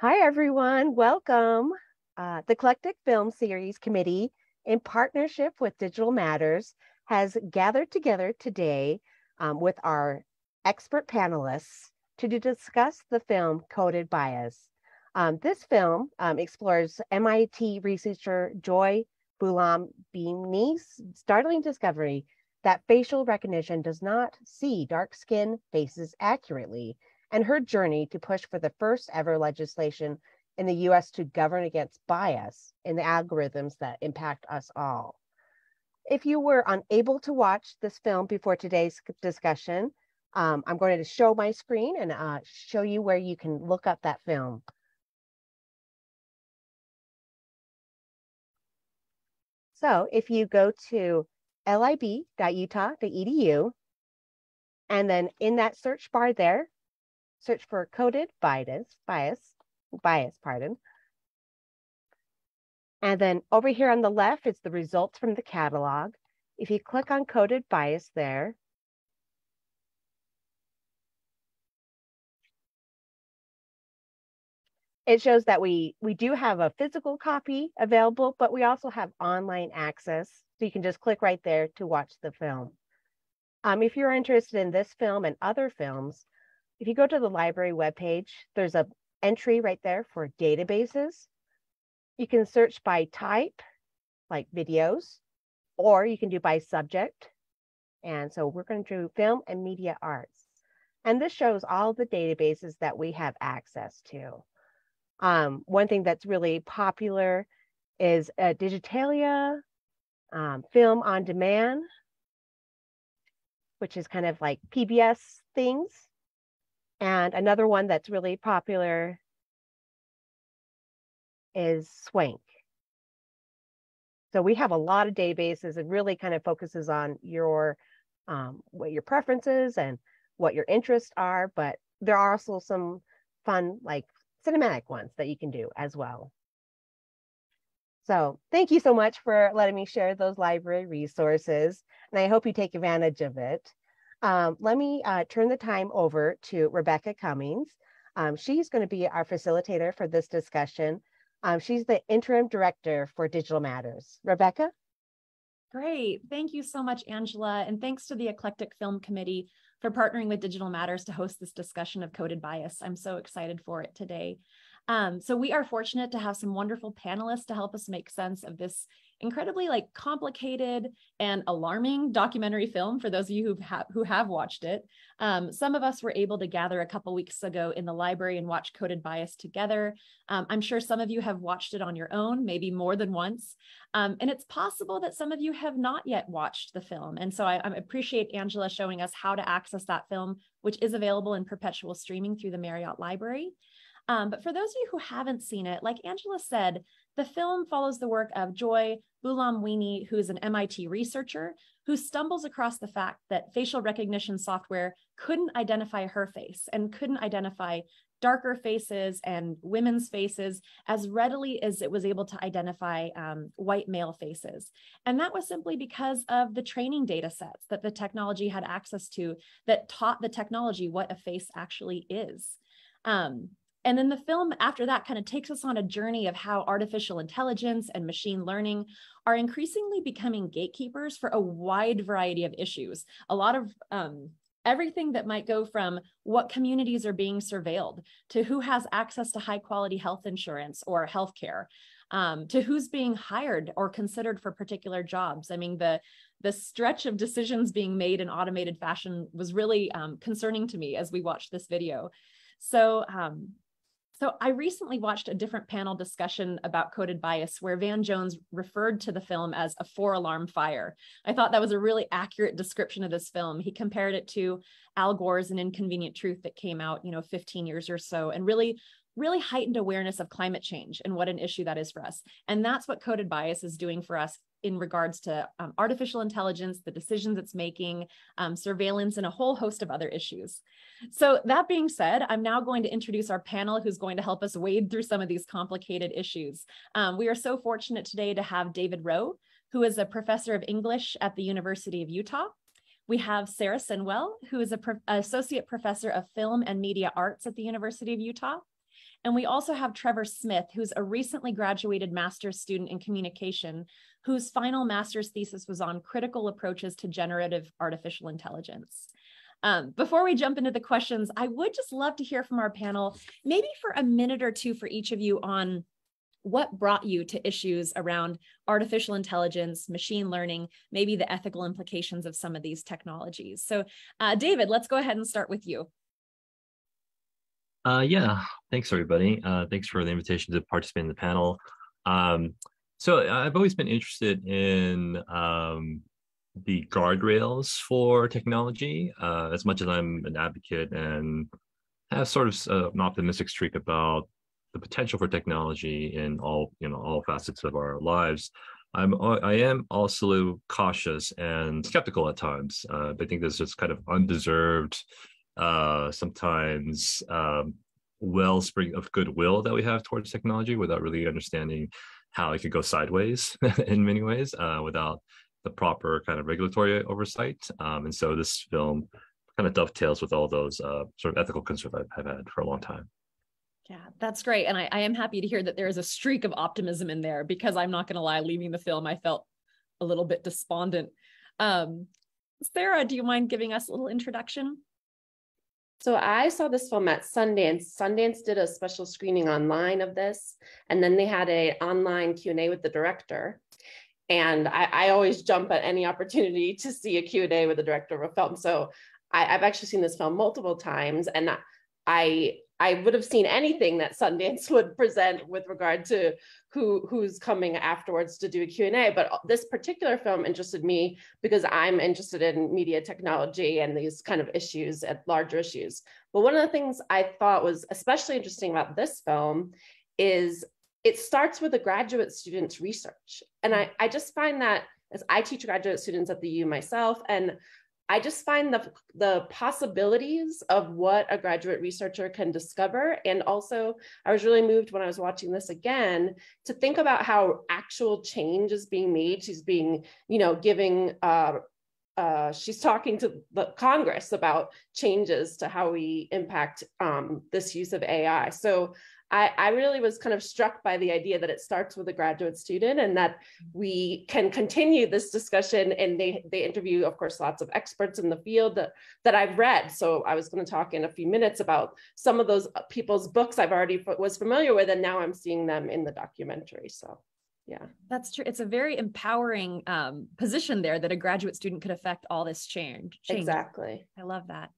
Hi, everyone. Welcome. Uh, the Eclectic Film Series Committee, in partnership with Digital Matters, has gathered together today um, with our expert panelists to discuss the film Coded Bias. Um, this film um, explores MIT researcher Joy Bulam Buolamwini's startling discovery that facial recognition does not see dark skin faces accurately and her journey to push for the first ever legislation in the US to govern against bias in the algorithms that impact us all. If you were unable to watch this film before today's discussion, um, I'm going to show my screen and uh, show you where you can look up that film. So if you go to lib.utah.edu, and then in that search bar there, search for coded bias, bias, bias, pardon. And then over here on the left is the results from the catalog. If you click on coded bias there, it shows that we, we do have a physical copy available, but we also have online access. So you can just click right there to watch the film. Um, if you're interested in this film and other films, if you go to the library webpage, there's a entry right there for databases. You can search by type, like videos, or you can do by subject. And so we're going to do film and media arts. And this shows all the databases that we have access to. Um, one thing that's really popular is uh, Digitalia, um, Film on Demand, which is kind of like PBS things. And another one that's really popular is Swank. So we have a lot of databases and really kind of focuses on your um, what your preferences and what your interests are, but there are also some fun like cinematic ones that you can do as well. So thank you so much for letting me share those library resources, and I hope you take advantage of it. Um, let me uh, turn the time over to Rebecca Cummings. Um, she's going to be our facilitator for this discussion. Um, she's the interim director for Digital Matters. Rebecca? Great. Thank you so much, Angela. And thanks to the Eclectic Film Committee for partnering with Digital Matters to host this discussion of coded bias. I'm so excited for it today. Um, so we are fortunate to have some wonderful panelists to help us make sense of this incredibly like complicated and alarming documentary film for those of you who have who have watched it. Um, some of us were able to gather a couple weeks ago in the library and watch Coded Bias together. Um, I'm sure some of you have watched it on your own, maybe more than once. Um, and it's possible that some of you have not yet watched the film. And so I, I appreciate Angela showing us how to access that film, which is available in perpetual streaming through the Marriott Library. Um, but for those of you who haven't seen it, like Angela said, the film follows the work of Joy Buolamwini, who is an MIT researcher who stumbles across the fact that facial recognition software couldn't identify her face and couldn't identify darker faces and women's faces as readily as it was able to identify um, white male faces. And that was simply because of the training data sets that the technology had access to that taught the technology what a face actually is. Um, and then the film after that kind of takes us on a journey of how artificial intelligence and machine learning are increasingly becoming gatekeepers for a wide variety of issues. A lot of um, everything that might go from what communities are being surveilled to who has access to high quality health insurance or healthcare. Um, to who's being hired or considered for particular jobs. I mean, the the stretch of decisions being made in automated fashion was really um, concerning to me as we watched this video. So um, so I recently watched a different panel discussion about coded bias where Van Jones referred to the film as a four alarm fire. I thought that was a really accurate description of this film. He compared it to Al Gore's An Inconvenient Truth that came out, you know, 15 years or so and really really heightened awareness of climate change and what an issue that is for us. And that's what coded bias is doing for us in regards to um, artificial intelligence, the decisions it's making, um, surveillance, and a whole host of other issues. So that being said, I'm now going to introduce our panel who's going to help us wade through some of these complicated issues. Um, we are so fortunate today to have David Rowe, who is a professor of English at the University of Utah. We have Sarah Sinwell, who is an pro associate professor of film and media arts at the University of Utah. And we also have Trevor Smith, who's a recently graduated master's student in communication, whose final master's thesis was on critical approaches to generative artificial intelligence. Um, before we jump into the questions, I would just love to hear from our panel, maybe for a minute or two for each of you on what brought you to issues around artificial intelligence, machine learning, maybe the ethical implications of some of these technologies. So, uh, David, let's go ahead and start with you. Uh, yeah, thanks everybody. Uh, thanks for the invitation to participate in the panel. Um, so I've always been interested in um, the guardrails for technology. Uh, as much as I'm an advocate and have sort of uh, an optimistic streak about the potential for technology in all you know all facets of our lives. I'm I am also cautious and skeptical at times. Uh, I think there's just kind of undeserved, uh, sometimes um, wellspring of goodwill that we have towards technology without really understanding how it could go sideways in many ways uh, without the proper kind of regulatory oversight. Um, and so this film kind of dovetails with all those uh, sort of ethical concerns I've had for a long time. Yeah, that's great. And I, I am happy to hear that there is a streak of optimism in there because I'm not going to lie, leaving the film, I felt a little bit despondent. Um, Sarah, do you mind giving us a little introduction? So I saw this film at Sundance. Sundance did a special screening online of this, and then they had a online Q&A with the director. And I, I always jump at any opportunity to see a Q&A with the director of a film. So I, have actually seen this film multiple times, and I I would have seen anything that Sundance would present with regard to who who's coming afterwards to do a Q&A. But this particular film interested me because I'm interested in media technology and these kind of issues at larger issues. But one of the things I thought was especially interesting about this film is it starts with a graduate student's research. And I, I just find that as I teach graduate students at the U myself, and I just find the, the possibilities of what a graduate researcher can discover. And also, I was really moved when I was watching this again to think about how actual change is being made. She's being, you know, giving, uh, uh, she's talking to the Congress about changes to how we impact um, this use of AI. So I, I really was kind of struck by the idea that it starts with a graduate student and that we can continue this discussion. And they, they interview, of course, lots of experts in the field that, that I've read. So I was going to talk in a few minutes about some of those people's books I've already was familiar with, and now I'm seeing them in the documentary. So yeah that's true it's a very empowering um, position there that a graduate student could affect all this change, change. exactly i love that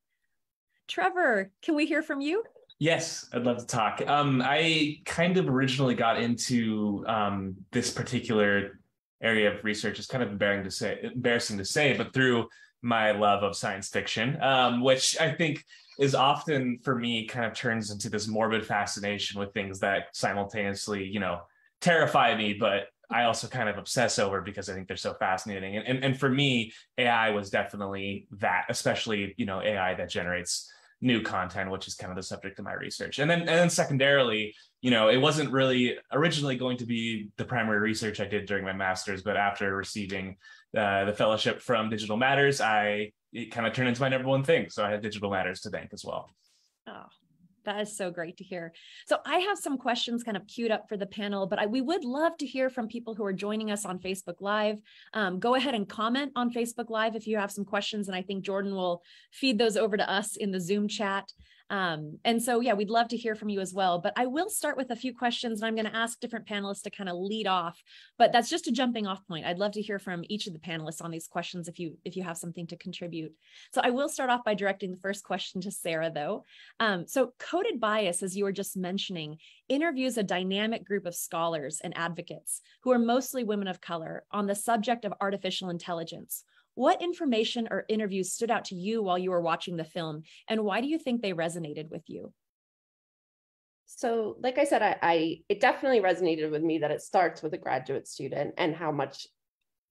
trevor can we hear from you Yes, I'd love to talk. Um, I kind of originally got into um, this particular area of research. It's kind of embarrassing to say, embarrassing to say, but through my love of science fiction, um, which I think is often for me kind of turns into this morbid fascination with things that simultaneously, you know, terrify me, but I also kind of obsess over because I think they're so fascinating. And, and, and for me, AI was definitely that, especially, you know, AI that generates new content, which is kind of the subject of my research. And then and then secondarily, you know, it wasn't really originally going to be the primary research I did during my master's, but after receiving uh, the fellowship from Digital Matters, I it kind of turned into my number one thing. So I have Digital Matters to thank as well. Oh, that is so great to hear. So I have some questions kind of queued up for the panel, but I, we would love to hear from people who are joining us on Facebook Live. Um, go ahead and comment on Facebook Live if you have some questions, and I think Jordan will feed those over to us in the Zoom chat. Um, and so, yeah, we'd love to hear from you as well. But I will start with a few questions and I'm going to ask different panelists to kind of lead off. But that's just a jumping off point. I'd love to hear from each of the panelists on these questions if you if you have something to contribute. So I will start off by directing the first question to Sarah, though. Um, so coded bias, as you were just mentioning, interviews a dynamic group of scholars and advocates who are mostly women of color on the subject of artificial intelligence what information or interviews stood out to you while you were watching the film, and why do you think they resonated with you? So, like I said, I, I it definitely resonated with me that it starts with a graduate student and how much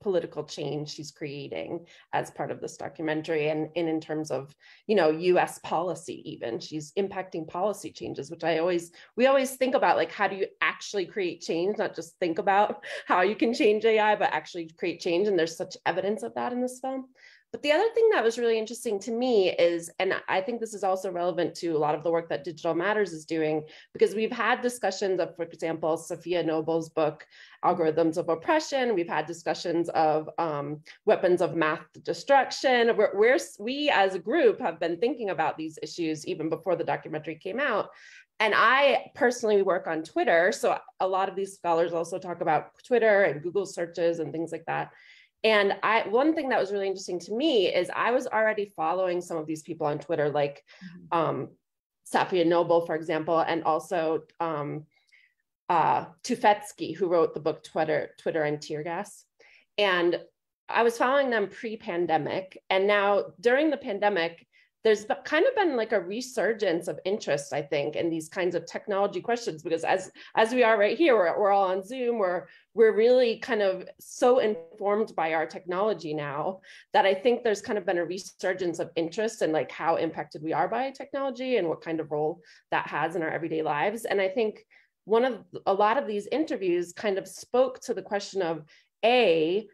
political change she's creating as part of this documentary and, and in terms of you know us policy even. She's impacting policy changes which i always we always think about like how do you actually create change? Not just think about how you can change ai but actually create change. And there's such evidence of that in this film But the other thing that was really interesting to me is, and I think this is also relevant to a lot of the work that Digital Matters is doing, because we've had discussions of, for example, Safiya Noble's book, Algorithms of Oppression. We've had discussions of um, weapons of math destruction. We're, we're, we as a group have been thinking about these issues even before the documentary came out. And I personally work on Twitter. So a lot of these scholars also talk about Twitter and Google searches and things like that. And I one thing that was really interesting to me is I was already following some of these people on Twitter, like mm-hmm. um, Safiya Noble, for example, and also um, uh, Tufekci, who wrote the book Twitter, Twitter and Tear Gas. And I was following them pre-pandemic, and now during the pandemic, there's kind of been like a resurgence of interest i think in these kinds of technology questions because as as we are right here we're, we're all on zoom we're we're really kind of so informed by our technology now that i think there's kind of been a resurgence of interest in like how impacted we are by technology and what kind of role that has in our everyday lives. And i think one of a lot of these interviews kind of spoke to the question of a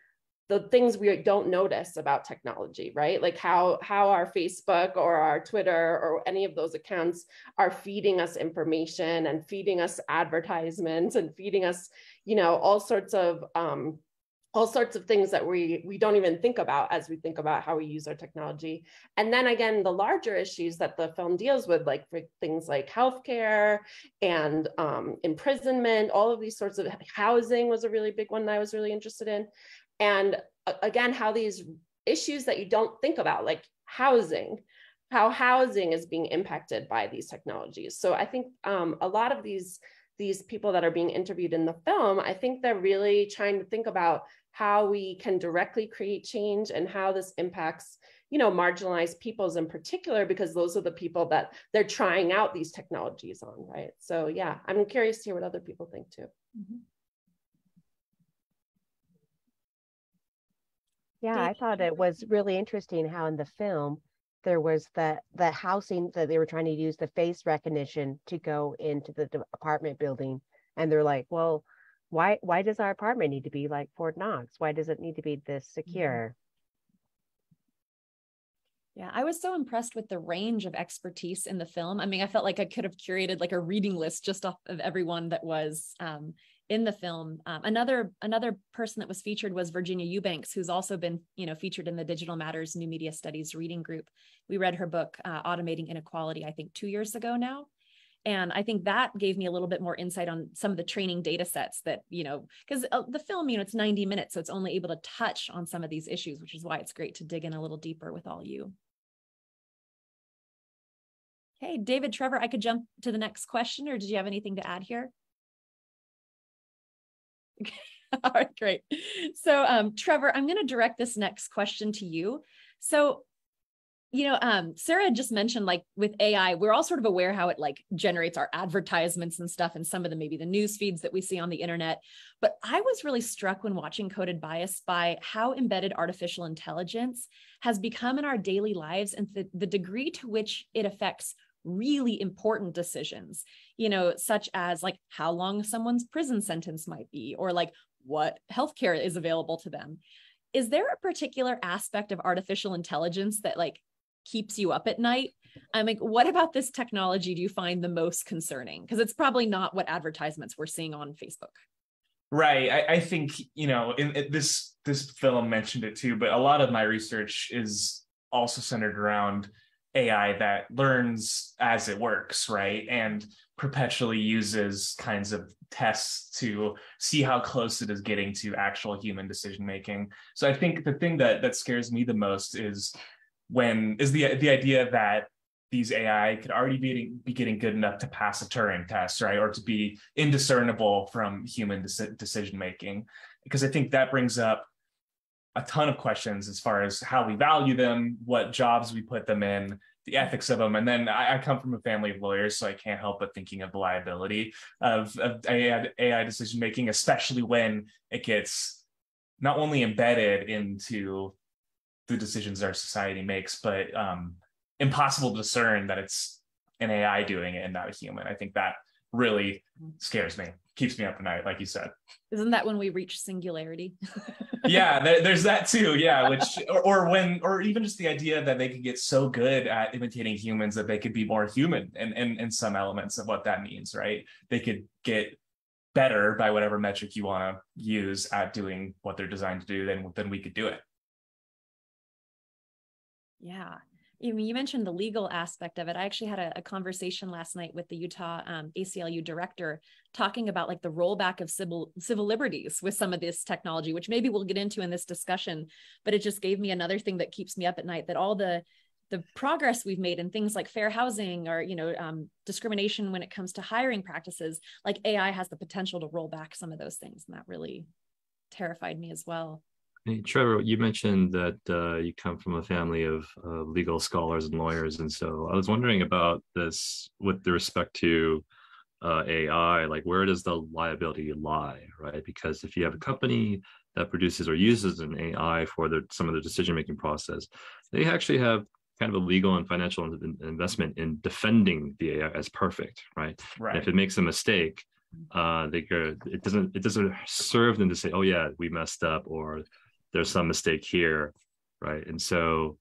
the things we don't notice about technology right? Like how how our facebook or our twitter or any of those accounts are feeding us information and feeding us advertisements and feeding us you know all sorts of um, all sorts of things that we we don't even think about as we think about how we use our technology. And then again the larger issues that the film deals with like things like healthcare and um, imprisonment all of these sorts of housing was a really big one that i was really interested in and again how these issues that you don't think about like housing how housing is being impacted by these technologies. So i think um, a lot of these these people that are being interviewed in the film i think they're really trying to think about how we can directly create change and how this impacts you know marginalized peoples in particular because those are the people that they're trying out these technologies on right? So yeah i'm curious to hear what other people think too. Mm-hmm. Yeah, I thought it was really interesting how in the film there was the the housing that they were trying to use the face recognition to go into the apartment building, and they're like, well, why why does our apartment need to be like Fort Knox? Why does it need to be this secure? Yeah, I was so impressed with the range of expertise in the film. I mean, I felt like I could have curated like a reading list just off of everyone that was um, in the film. Um, another another person that was featured was Virginia Eubanks, who's also been you know featured in the Digital Matters New Media Studies reading group. We read her book uh, Automating Inequality, I think two years ago now. And I think that gave me a little bit more insight on some of the training data sets that, you know, because uh, the film, you know, it's 90 minutes, so it's only able to touch on some of these issues, which is why it's great to dig in a little deeper with all you. Okay, David, Trevor, I could jump to the next question, or did you have anything to add here? All right, great. So, um, Trevor, I'm going to direct this next question to you. So, you know, um, Sarah just mentioned like with AI, we're all sort of aware how it like generates our advertisements and stuff, and some of the maybe the news feeds that we see on the internet. But I was really struck when watching Coded Bias by how embedded artificial intelligence has become in our daily lives and the, the degree to which it affects really important decisions, you know, such as like how long someone's prison sentence might be, or like what healthcare is available to them. Is there a particular aspect of artificial intelligence that like keeps you up at night? I'm like, what about this technology do you find the most concerning? Because it's probably not what advertisements we're seeing on Facebook. Right. I, I think you know in, in this this film mentioned it too, but a lot of my research is also centered around AI that learns as it works, right? And perpetually uses kinds of tests to see how close it is getting to actual human decision making. So I think the thing that that scares me the most is when is the the idea that these AI could already be, be getting good enough to pass a Turing test, right? Or to be indiscernible from human decision making. Because I think that brings up a ton of questions as far as how we value them, what jobs we put them in, the ethics of them. And then I, I come from a family of lawyers, so I can't help but thinking of the liability of, of AI, AI decision making, especially when it gets not only embedded into the decisions our society makes, but um, impossible to discern that it's an AI doing it and not a human. I think that really scares me. Keeps me up at night, like you said. Isn't that when we reach singularity? yeah, there, there's that too. Yeah, which or, or, when or even just the idea that they could get so good at imitating humans that they could be more human and and and some elements of what that means, right? They could get better by whatever metric you want to use at doing what they're designed to do, then then we could do it. Yeah you, mentioned the legal aspect of it. I actually had a, a conversation last night with the Utah um, ACLU director talking about like the rollback of civil civil liberties with some of this technology, which maybe we'll get into in this discussion. But it just gave me another thing that keeps me up at night. That all the the progress we've made in things like fair housing or you know um, discrimination when it comes to hiring practices, like AI has the potential to roll back some of those things, and that really terrified me as well. Hey, Trevor, you mentioned that uh, you come from a family of uh, legal scholars and lawyers, and so I was wondering about this with respect to uh, AI. Like, where does the liability lie, right? Because if you have a company that produces or uses an AI for the, some of the decision-making process, they actually have kind of a legal and financial investment in defending the AI as perfect, right? Right. And if it makes a mistake, uh, they go, it doesn't it doesn't serve them to say, oh yeah, we messed up or there's some mistake here, right? And so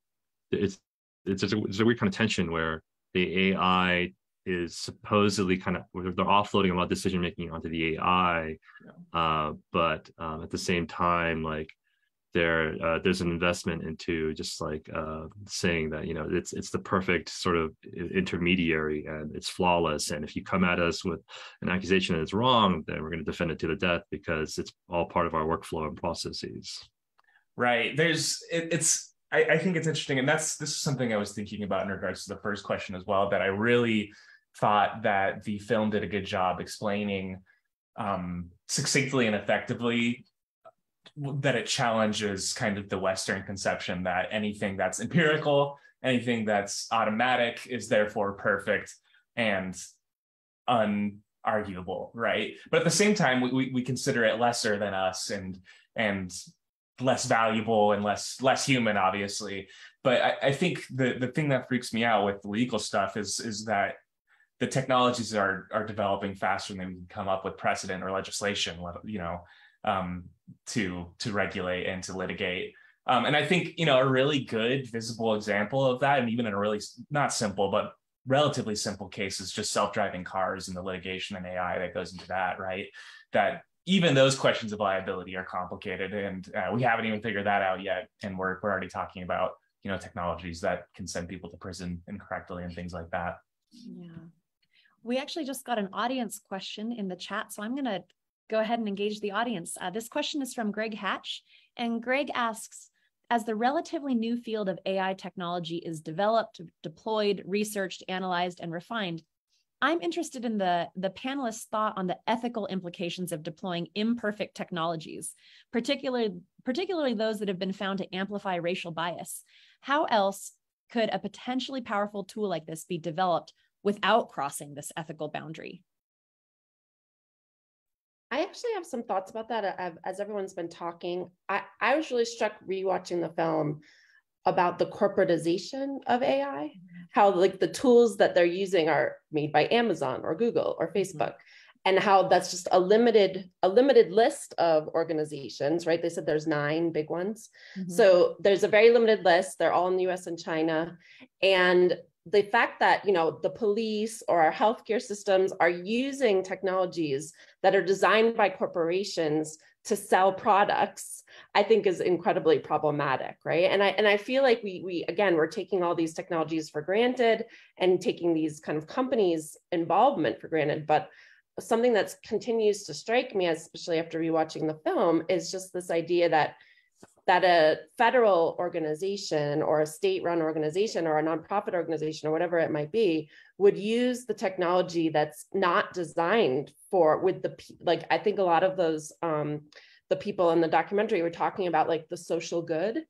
it's it's, a, it's a weird kind of tension where the AI is supposedly kind of they're offloading a lot of decision making onto the AI, yeah. uh, but um, at the same time, like there uh, there's an investment into just like uh, saying that you know it's it's the perfect sort of intermediary and it's flawless and if you come at us with an accusation that's wrong then we're going to defend it to the death because it's all part of our workflow and processes Right. There's it, it's I, I think it's interesting, and that's this is something I was thinking about in regards to the first question as well. That I really thought that the film did a good job explaining um, succinctly and effectively that it challenges kind of the Western conception that anything that's empirical, anything that's automatic is therefore perfect and unarguable, right? But at the same time, we, we consider it lesser than us and and less valuable and less less human, obviously. But I, I think the the thing that freaks me out with the legal stuff is is that the technologies are are developing faster than we can come up with precedent or legislation, you know, um, to to regulate and to litigate. Um, and I think you know a really good visible example of that, and even in a really not simple but relatively simple case is just self-driving cars and the litigation and AI that goes into that, right? That even those questions of liability are complicated and uh, we haven't even figured that out yet and we're, we're already talking about you know technologies that can send people to prison incorrectly and things like that. Yeah. We actually just got an audience question in the chat so i'm going to go ahead and engage the audience. Uh, this question is from greg hatch and greg asks as the relatively new field of ai technology is developed deployed researched analyzed and refined I'm interested in the, the panelists' thought on the ethical implications of deploying imperfect technologies, particularly, particularly those that have been found to amplify racial bias. How else could a potentially powerful tool like this be developed without crossing this ethical boundary? I actually have some thoughts about that uh, as everyone's been talking. I, I was really struck rewatching the film about the corporatization of AI, mm-hmm. how like the tools that they're using are made by Amazon or Google or mm-hmm. Facebook. And how that's just a limited a limited list of organizations, right? They said there's nine big ones, mm-hmm. so there's a very limited list. They're all in the U.S. and China, and the fact that you know the police or our healthcare systems are using technologies that are designed by corporations to sell products i think is incredibly problematic right? And i and i feel like we we again we're taking all these technologies for granted and taking these kind of companies involvement for granted. But something that continues to strike me especially after rewatching the film is just this idea that that a federal organization or a state run organization or a nonprofit organization or whatever it might be would use the technology that's not designed for with the like i think a lot of those um, the people in the documentary were talking about like the social good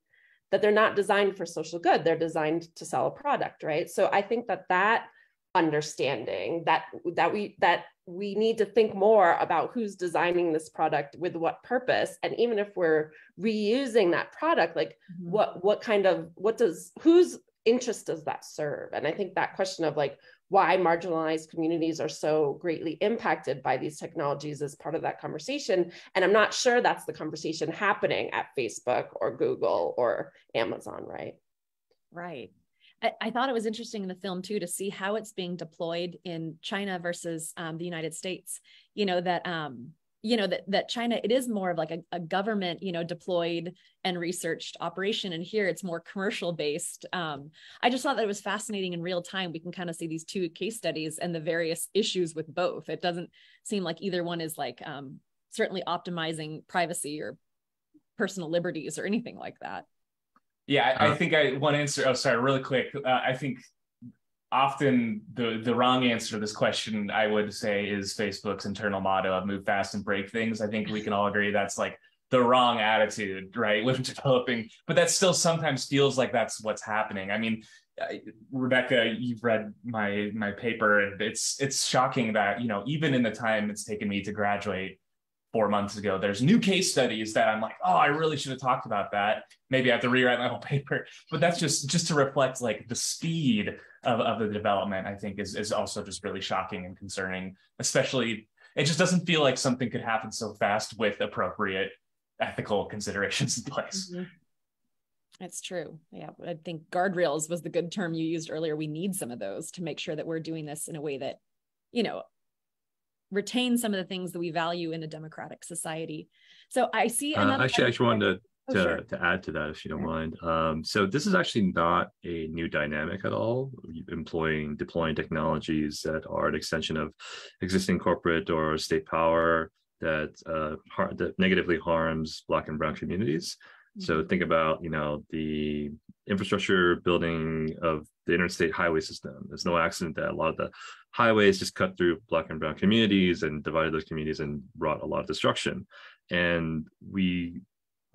that they're not designed for social good they're designed to sell a product right? So i think that that understanding that that we that we need to think more about who's designing this product with what purpose. And even if we're reusing that product like mm-hmm. what what kind of what does whose interest does that serve? And i think that question of like why marginalized communities are so greatly impacted by these technologies as part of that conversation. And I'm not sure that's the conversation happening at Facebook or Google or Amazon, right? Right. I, I thought it was interesting in the film too to see how it's being deployed in China versus um, the United States. You know that um, you know that that China it is more of like a, a, government you know deployed and researched operation, and here it's more commercial based. Um, I just thought that it was fascinating in real time. We can kind of see these two case studies and the various issues with both. It doesn't seem like either one is like um, certainly optimizing privacy or personal liberties or anything like that. Yeah, I, I think I one answer. Oh, sorry, really quick. Uh, I think often the the wrong answer to this question I would say is Facebook's internal motto of move fast and break things. I think we can all agree that's like the wrong attitude, right? With developing, but that still sometimes feels like that's what's happening. I mean, Rebecca, you've read my my paper, and it's it's shocking that you know even in the time it's taken me to graduate four months ago. There's new case studies that I'm like, oh, I really should have talked about that. Maybe I have to rewrite my whole paper. But that's just just to reflect like the speed of, of the development, I think is is also just really shocking and concerning, especially it just doesn't feel like something could happen so fast with appropriate ethical considerations in place. Mm-hmm. It's true. Yeah. I think guardrails was the good term you used earlier. We need some of those to make sure that we're doing this in a way that, you know, retain some of the things that we value in a democratic society. So I see uh, another. Uh, actually, I actually wanted to. Oh, to, sure. to add to that, if you don't sure. mind. Um, so this is actually not a new dynamic at all. Employing, deploying technologies that are an extension of existing corporate or state power that uh, har- that negatively harms Black and Brown communities. So mm-hmm. think about, you know, the infrastructure building of the interstate highway system. There's no accident that a lot of the highways just cut through black and brown communities and divided those communities and brought a lot of destruction. And we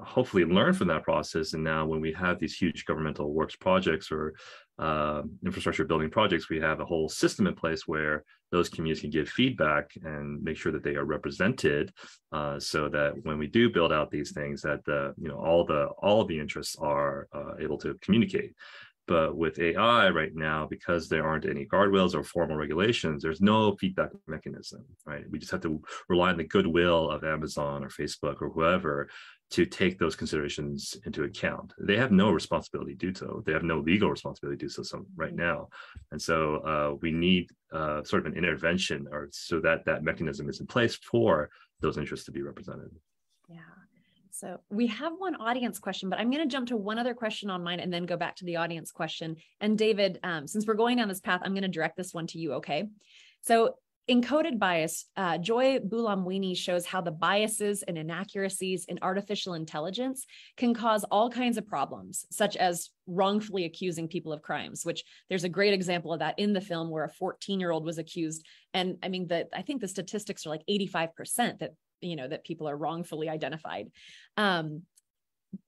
hopefully learn from that process. And now when we have these huge governmental works projects or uh, infrastructure building projects, we have a whole system in place where those communities can give feedback and make sure that they are represented, uh, so that when we do build out these things, that the you know all the all of the interests are uh, able to communicate. But with AI right now, because there aren't any guardrails or formal regulations, there's no feedback mechanism, right? We just have to rely on the goodwill of Amazon or Facebook or whoever to take those considerations into account. They have no responsibility to do so. They have no legal responsibility to do so some, right mm-hmm. now. And so uh, we need uh, sort of an intervention or so that that mechanism is in place for those interests to be represented. Yeah. So we have one audience question, but I'm going to jump to one other question on mine and then go back to the audience question. And David, um, since we're going down this path, I'm going to direct this one to you. Okay. So In Coded Bias, uh, Joy Buolamwini shows how the biases and inaccuracies in artificial intelligence can cause all kinds of problems, such as wrongfully accusing people of crimes, which there's a great example of that in the film where a 14 year old was accused. And I mean, that I think the statistics are like 85% that you know that people are wrongfully identified um,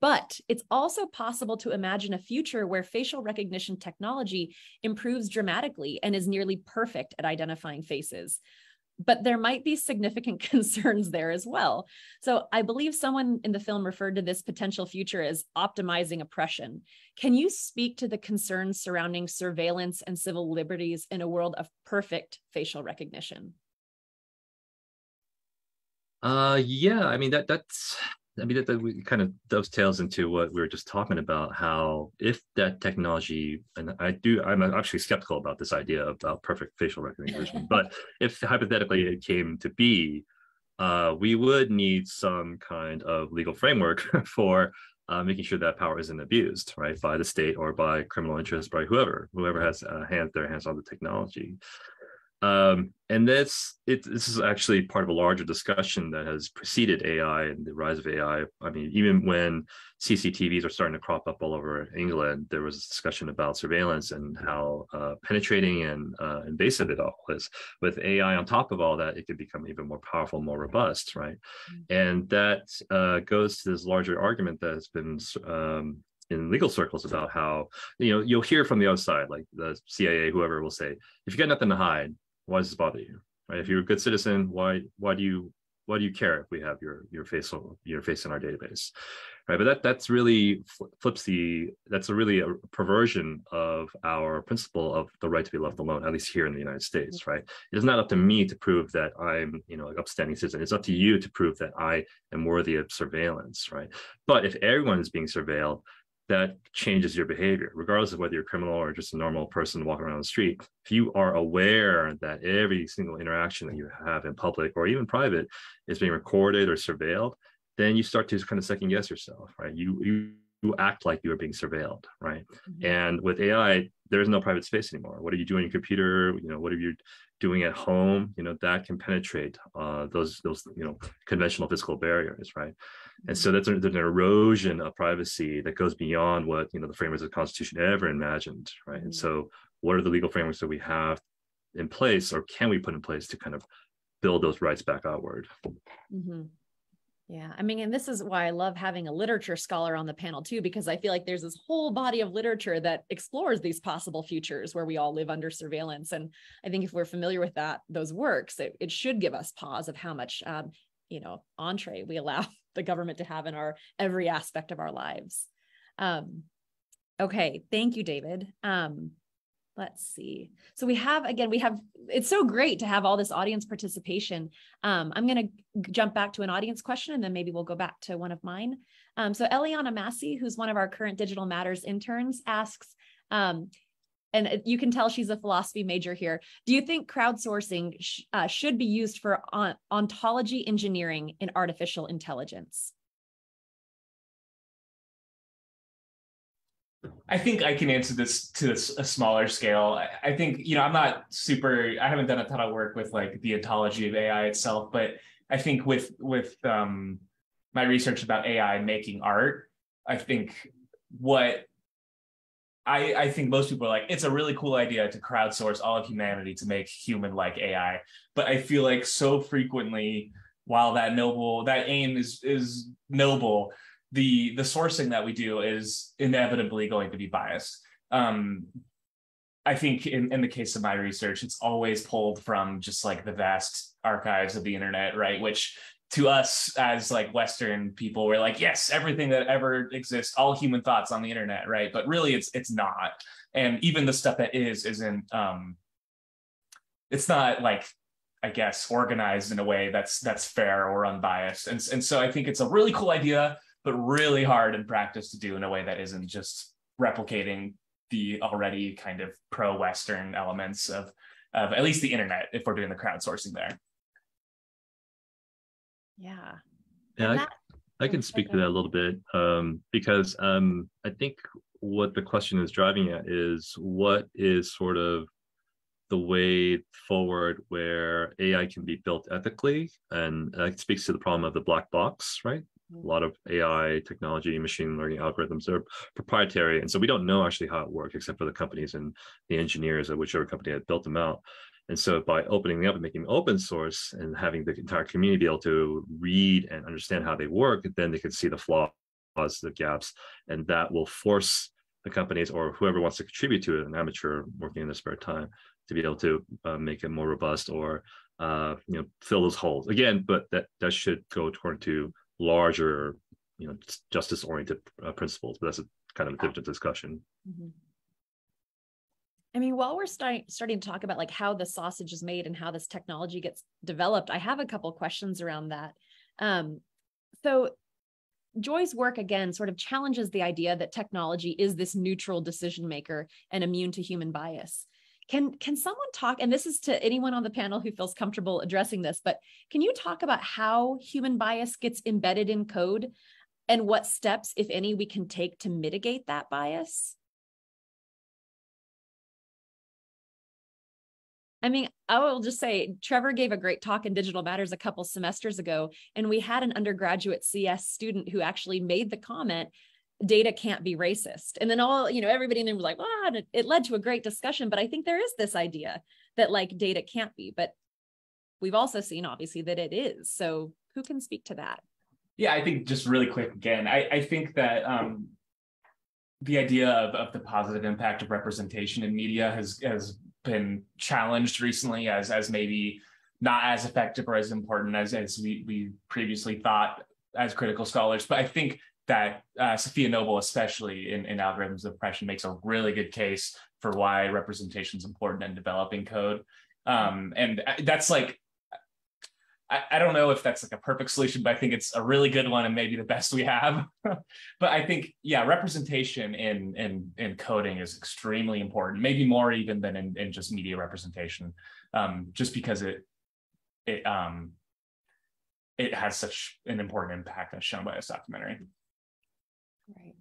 but it's also possible to imagine a future where facial recognition technology improves dramatically and is nearly perfect at identifying faces. But there might be significant concerns there as well. So I believe someone in the film referred to this potential future as optimizing oppression. Can you speak to the concerns surrounding surveillance and civil liberties in a world of perfect facial recognition? Uh, yeah, I mean that that's I mean, that, that kind of dovetails into what we were just talking about. How if that technology, and I do, I'm actually skeptical about this idea about perfect facial recognition. but if hypothetically it came to be, uh, we would need some kind of legal framework for uh, making sure that power isn't abused, right, by the state or by criminal interests, by whoever, whoever has uh, hand, their hands on the technology. Um, and this it, this is actually part of a larger discussion that has preceded AI and the rise of AI. I mean, even when CCTVs are starting to crop up all over England, there was a discussion about surveillance and how uh, penetrating and uh, invasive it all is. With AI on top of all that, it could become even more powerful, more robust, right? Mm-hmm. And that uh, goes to this larger argument that has been um, in legal circles about how you know you'll hear from the other side like the cia whoever will say if you got nothing to hide why does this bother you? Right? If you're a good citizen, why why do you why do you care if we have your your face your face in our database right but that that's really flips the that's a really a perversion of our principle of the right to be left alone at least here in the united states mm-hmm. right it is not up to me to prove that i'm you know an upstanding citizen it's up to you to prove that i am worthy of surveillance right but if everyone is being surveilled that changes your behavior, regardless of whether you're a criminal or just a normal person walking around the street. If you are aware that every single interaction that you have in public or even private is being recorded or surveilled, then you start to kind of second guess yourself, right? You you you act like you are being surveilled, right? Mm-hmm. And with AI, there is no private space anymore. What are you doing on your computer? You know, what are you doing at home? You know, that can penetrate uh, those those you know conventional physical barriers, right? And so that's, there's an erosion of privacy that goes beyond what you know the framers of the Constitution ever imagined, right? Mm-hmm. And so, what are the legal frameworks that we have in place, or can we put in place to kind of build those rights back outward? Mm-hmm. Yeah, I mean, and this is why I love having a literature scholar on the panel too, because I feel like there's this whole body of literature that explores these possible futures where we all live under surveillance. And I think if we're familiar with that, those works, it, it should give us pause of how much um, you know entree we allow the government to have in our every aspect of our lives. Um, okay thank you david. Um, let's see. So we have again we have it's so great to have all this audience participation. Um, i'm going to jump back to an audience question and then maybe we'll go back to one of mine. Um, so eliana massey who's one of our current digital matters interns asks um, and you can tell she's a philosophy major here. Do you think crowdsourcing sh- uh, should be used for on- ontology engineering in artificial intelligence? I think I can answer this to a smaller scale. I, I think, you know, I'm not super, I haven't done a ton of work with like the ontology of AI itself, but I think with, with um, my research about AI making art, I think what I, I think most people are like, it's a really cool idea to crowdsource all of humanity to make human like AI. But I feel like so frequently, while that noble, that aim is is noble, the the sourcing that we do is inevitably going to be biased. Um, I think in, in the case of my research, it's always pulled from just like the vast archives of the internet, right? Which to us as like western people we're like yes everything that ever exists all human thoughts on the internet right? But really it's it's not. And even the stuff that is isn't um it's not like i guess organized in a way that's that's fair or unbiased. And, and so i think it's a really cool idea but really hard in practice to do in a way that isn't just replicating the already kind of pro-western elements of of at least the internet if we're doing the crowdsourcing there yeah. Yeah, that, I, I can speak to that a little bit um, because um, I think what the question is driving at is what is sort of the way forward where AI can be built ethically. And that speaks to the problem of the black box, right? A lot of AI technology, machine learning algorithms are proprietary. And so we don't know actually how it works, except for the companies and the engineers at whichever company had built them out. And so by opening up and making open source and having the entire community be able to read and understand how they work, then they can see the flaws, the gaps, and that will force the companies or whoever wants to contribute to it, an amateur working in their spare time, to be able to uh, make it more robust or uh, you know fill those holes again. But that that should go toward to larger, you know, justice oriented uh, principles. But that's a kind of a different discussion. Mm-hmm. I mean, while we're starting starting to talk about like how the sausage is made and how this technology gets developed, I have a couple questions around that. Um, so Joy's work again sort of challenges the idea that technology is this neutral decision maker and immune to human bias. Can can someone talk and this is to anyone on the panel who feels comfortable addressing this, but can you talk about how human bias gets embedded in code and what steps if any we can take to mitigate that bias? I mean, I will just say Trevor gave a great talk in Digital Matters a couple semesters ago, and we had an undergraduate CS student who actually made the comment data can't be racist. And then all, you know, everybody in there was like, ah, it, it led to a great discussion. But I think there is this idea that like data can't be, but we've also seen obviously that it is. So who can speak to that? Yeah, I think just really quick again, I, I think that um, the idea of, of the positive impact of representation in media has has been challenged recently as as maybe not as effective or as important as as we we previously thought as critical scholars. But I think that uh, Safiya Noble, especially in, in algorithms of oppression, makes a really good case for why representation is important in developing code. Um, and uh, that's like I, I don't know if that's like a perfect solution, but I think it's a really good one and maybe the best we have. but I think, yeah, representation in in in coding is extremely important, maybe more even than in, in just media representation, um, just because it it um it has such an important impact as shown by this documentary. Right.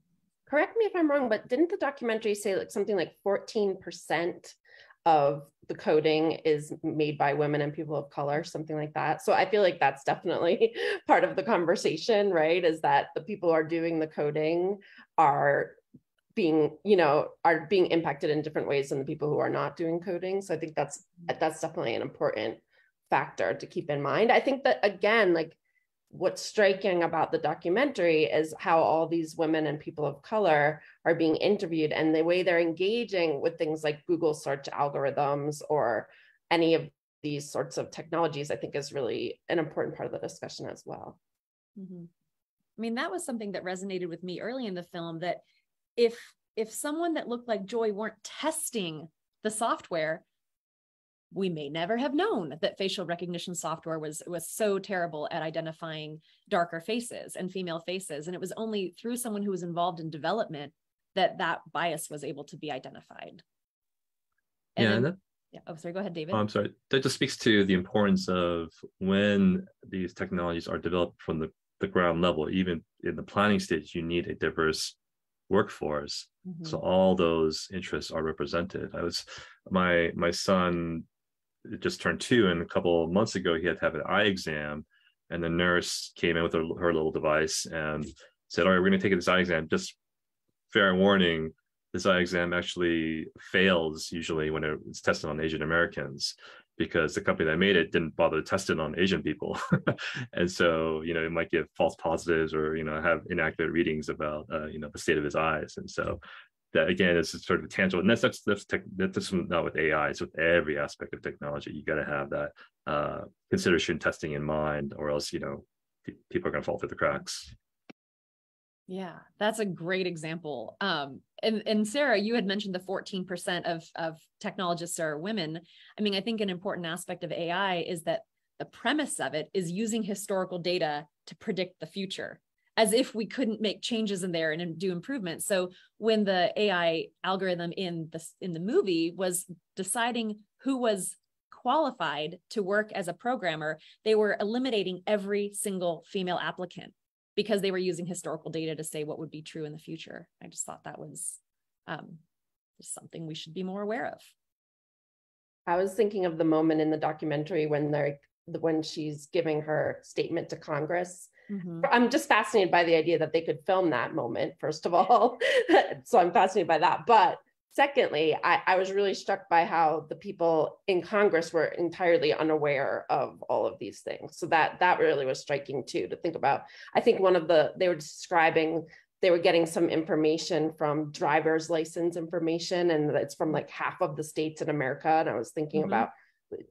Correct me if I'm wrong, but didn't the documentary say like something like 14% of the coding is made by women and people of color, something like that. So I feel like that's definitely part of the conversation, right? Is that the people who are doing the coding are being, you know, are being impacted in different ways than the people who are not doing coding. So I think that's mm-hmm. that's definitely an important factor to keep in mind. I think that again, like what's striking about the documentary is how all these women and people of color are being interviewed and the way they're engaging with things like Google search algorithms or any of these sorts of technologies, I think is really an important part of the discussion as well. Mm-hmm. I mean, that was something that resonated with me early in the film that if if someone that looked like Joy weren't testing the software, we may never have known that facial recognition software was was so terrible at identifying darker faces and female faces. And it was only through someone who was involved in development that that bias was able to be identified. And yeah then, that, yeah. Oh sorry. Go ahead david. Oh, i'm sorry. That just speaks to the importance of when these technologies are developed from the, the ground level even in the planning stage you need a diverse workforce. Mm-hmm. so all those interests are represented. I was my my son just turned two, and a couple of months ago he had to have an eye exam, and the nurse came in with her, her little device and said, "All right, we're going to take this eye exam. Just fair warning." This eye exam actually fails usually when it's tested on Asian Americans because the company that made it didn't bother to test it on Asian people. and so, you know, it might give false positives or, you know, have inaccurate readings about, uh, you know, the state of his eyes. And so that again is sort of tangible and that's that's that's, that's not with ai it's with every aspect of technology. You got to have that uh, consideration testing in mind or else you know p- people are going to fall through the cracks. Yeah that's a great example. Um, and and sarah you had mentioned the 14% of of technologists are women. I mean i think an important aspect of ai is that the premise of it is using historical data to predict the future as if we couldn't make changes in there and do improvements. So when the AI algorithm in the in the movie was deciding who was qualified to work as a programmer, they were eliminating every single female applicant because they were using historical data to say what would be true in the future. I just thought that was um, something we should be more aware of. I was thinking of the moment in the documentary when they're when she's giving her statement to Congress Mm-hmm. I'm just fascinated by the idea that they could film that moment, first of all. so I'm fascinated by that. But secondly, I, I, was really struck by how the people in Congress were entirely unaware of all of these things. So that that really was striking too to think about. I think one of the they were describing they were getting some information from driver's license information and it's from like half of the states in America. And I was thinking mm-hmm. about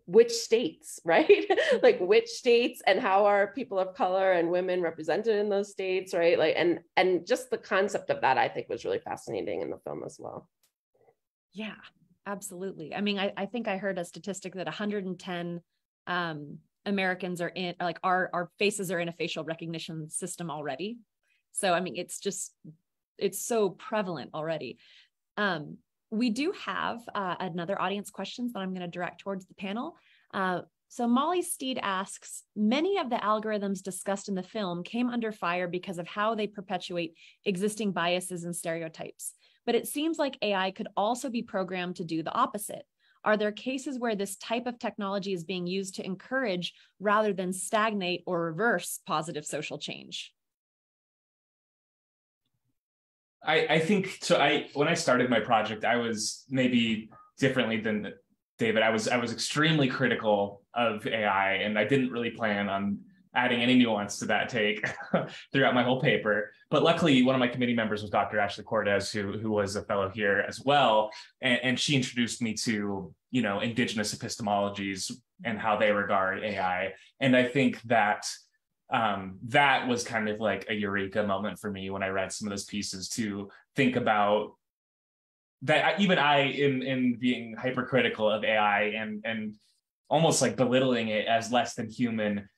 which states, right? like which states and how are people of color and women represented in those states, right? Like and and just the concept of that I think was really fascinating in the film as well. Yeah, absolutely. I mean, I, I think I heard a statistic that 110 um, Americans are in like our our faces are in a facial recognition system already. So I mean, it's just it's so prevalent already. Um, we do have uh, another audience questions that I'm going to direct towards the panel. Uh, so Molly Steed asks, many of the algorithms discussed in the film came under fire because of how they perpetuate existing biases and stereotypes. But it seems like AI could also be programmed to do the opposite. Are there cases where this type of technology is being used to encourage rather than stagnate or reverse positive social change? I, I think so. I when I started my project, I was maybe differently than David. I was I was extremely critical of AI, and I didn't really plan on adding any nuance to that take throughout my whole paper. But luckily, one of my committee members was Dr. Ashley Cortez, who who was a fellow here as well, and, and she introduced me to you know indigenous epistemologies and how they regard AI. And I think that um, that was kind of like a eureka moment for me when I read some of those pieces to think about that even I in in being hypercritical of AI and and almost like belittling it as less than human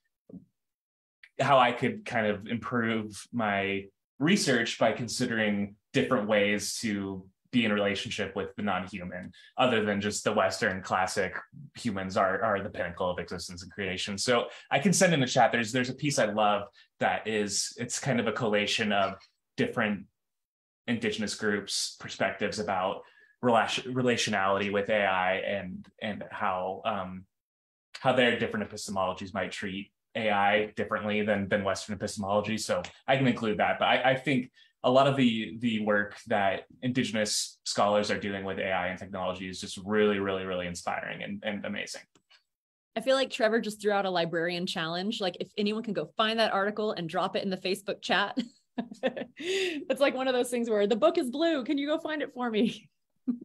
how I could kind of improve my research by considering different ways to be in a relationship with the non-human other than just the western classic humans are, are the pinnacle of existence and creation. So i can send in the chat there's there's a piece i love that is it's kind of a collation of different indigenous groups perspectives about relation, relationality with ai and and how um how their different epistemologies might treat ai differently than than western epistemology. So i can include that but i, I think a lot of the the work that indigenous scholars are doing with AI and technology is just really, really, really inspiring and, and amazing. I feel like Trevor just threw out a librarian challenge. Like if anyone can go find that article and drop it in the Facebook chat. it's like one of those things where the book is blue. Can you go find it for me?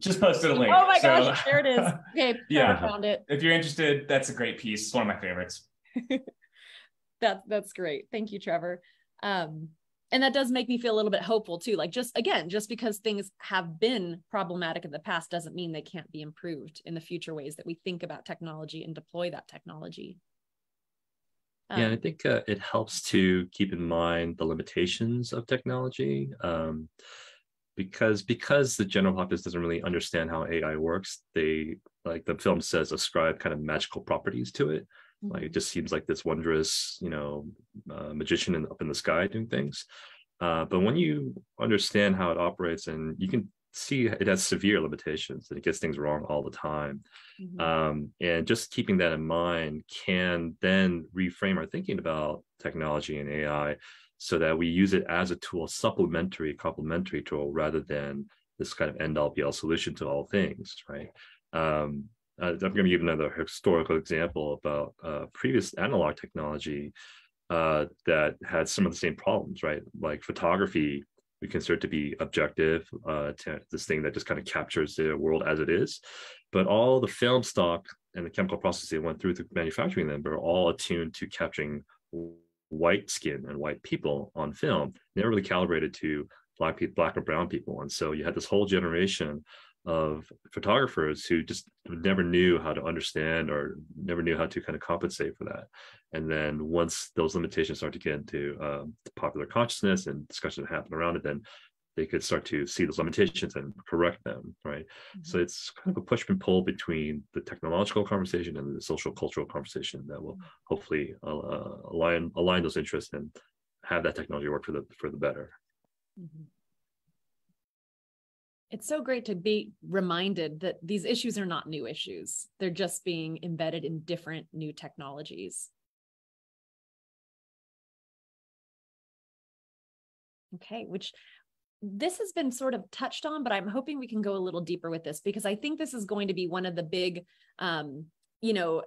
Just posted a link. oh my so, gosh, there it is. Okay, yeah. found it. If you're interested, that's a great piece. It's one of my favorites. that that's great. Thank you, Trevor. Um, and that does make me feel a little bit hopeful too like just again just because things have been problematic in the past doesn't mean they can't be improved in the future ways that we think about technology and deploy that technology. Um, yeah i think uh, it helps to keep in mind the limitations of technology um, because because the general populace doesn't really understand how ai works they like the film says ascribe kind of magical properties to it like it just seems like this wondrous, you know, uh, magician in, up in the sky doing things. Uh, but when you understand how it operates, and you can see it has severe limitations and it gets things wrong all the time. Mm-hmm. Um, and just keeping that in mind can then reframe our thinking about technology and AI so that we use it as a tool, supplementary, complementary tool, rather than this kind of end all be all solution to all things, right? Um, uh, I'm going to give another historical example about uh, previous analog technology uh, that had some of the same problems, right? Like photography, we consider to be objective, uh, to this thing that just kind of captures the world as it is. But all the film stock and the chemical processes that went through the manufacturing them were all attuned to capturing white skin and white people on film, never really calibrated to black people, black or brown people. And so you had this whole generation of photographers who just never knew how to understand or never knew how to kind of compensate for that. And then once those limitations start to get into um, popular consciousness and discussion that happen around it, then they could start to see those limitations and correct them, right? Mm-hmm. So it's kind of a push and pull between the technological conversation and the social cultural conversation that will mm-hmm. hopefully uh, align align those interests and have that technology work for the for the better. Mm-hmm it's so great to be reminded that these issues are not new issues. They're just being embedded in different new technologies. Okay, which this has been sort of touched on, but I'm hoping we can go a little deeper with this because I think this is going to be one of the big, um, you know,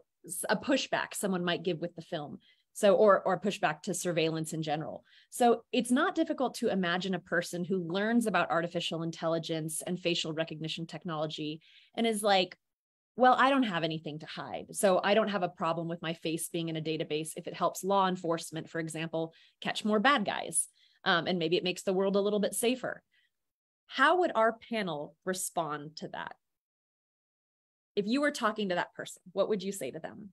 a pushback someone might give with the film so, or, or pushback to surveillance in general. So it's not difficult to imagine a person who learns about artificial intelligence and facial recognition technology and is like, well, I don't have anything to hide. So I don't have a problem with my face being in a database if it helps law enforcement, for example, catch more bad guys. Um, and maybe it makes the world a little bit safer. How would our panel respond to that? If you were talking to that person, what would you say to them?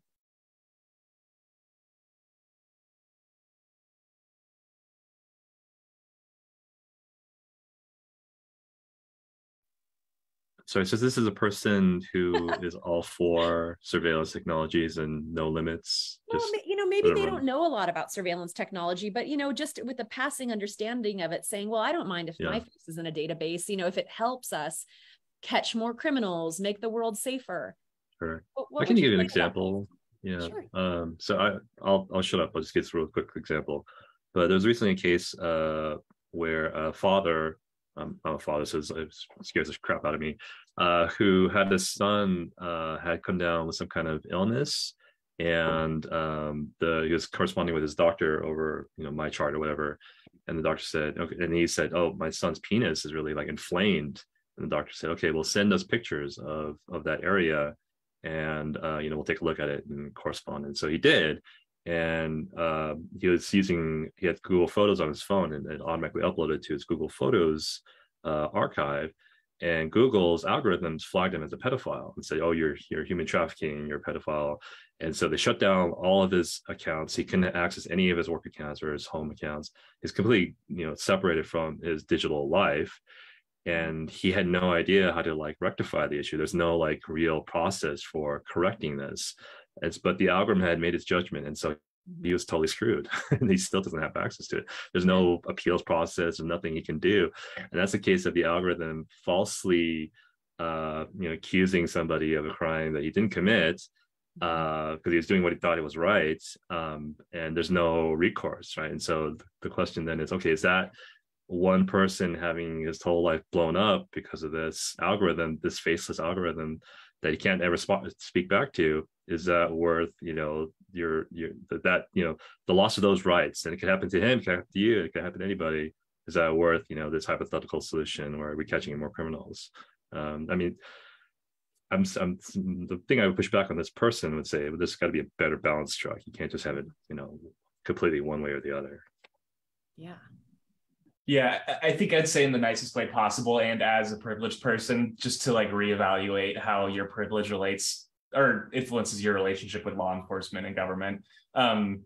Sorry so this is a person who is all for surveillance technologies and no limits well you know maybe they don't know a lot about surveillance technology but you know just with the passing understanding of it saying well i don't mind if yeah. my face is in a database you know if it helps us catch more criminals make the world safer. Sure. I can give you an example. yeah sure. um so i i'll i'll shut up. I'll just through a quick example. But there was recently a case uh where a father um, I'm a father, so it scares the crap out of me, uh, who had a son uh, had come down with some kind of illness, and um, the he was corresponding with his doctor over you know MyChart or whatever, and the doctor said okay, and he said, oh, my son's penis is really like inflamed, and the doctor said, okay, well send us pictures of of that area, and uh, you know we'll take a look at it and correspond. And so he did and uh, he was using he had google photos on his phone and it automatically uploaded to his google photos uh, archive. And google's algorithms flagged him as a pedophile and said oh you're you're human trafficking you're a pedophile. And so they shut down all of his accounts. He couldn't access any of his work accounts or his home accounts. He's completely you know separated from his digital life. And he had no idea how to like rectify the issue. There's no like real process for correcting this it's but the algorithm had made its judgment and so he was totally screwed and he still doesn't have access to it. There's no appeals process and nothing he can do. And that's the case of the algorithm falsely uh you know accusing somebody of a crime that he didn't commit uh because he was doing what he thought it was right um and there's no recourse right? And so the question then is okay is that one person having his whole life blown up because of this algorithm, this faceless algorithm that he can't ever speak back to, is that worth you know your your that you know the loss of those rights? And it could happen to him, it could happen to you, it could happen to anybody. Is that worth you know this hypothetical solution where we're catching more criminals? Um, I mean, I'm, I'm the thing I would push back on this person would say, well, there's got to be a better balance struck. You can't just have it, you know, completely one way or the other. Yeah, yeah, I think I'd say in the nicest way possible, and as a privileged person, just to like reevaluate how your privilege relates or influences your relationship with law enforcement and government. Um,